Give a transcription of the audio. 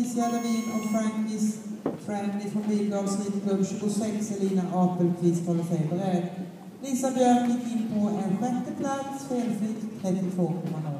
Patricia Levin och Frankis Frankie från Bilgrams Ridklubb 26, Elina Apelqvist håller sig beredd. Lisa Björk gick in på en sjätte plats, felfritt 32,0.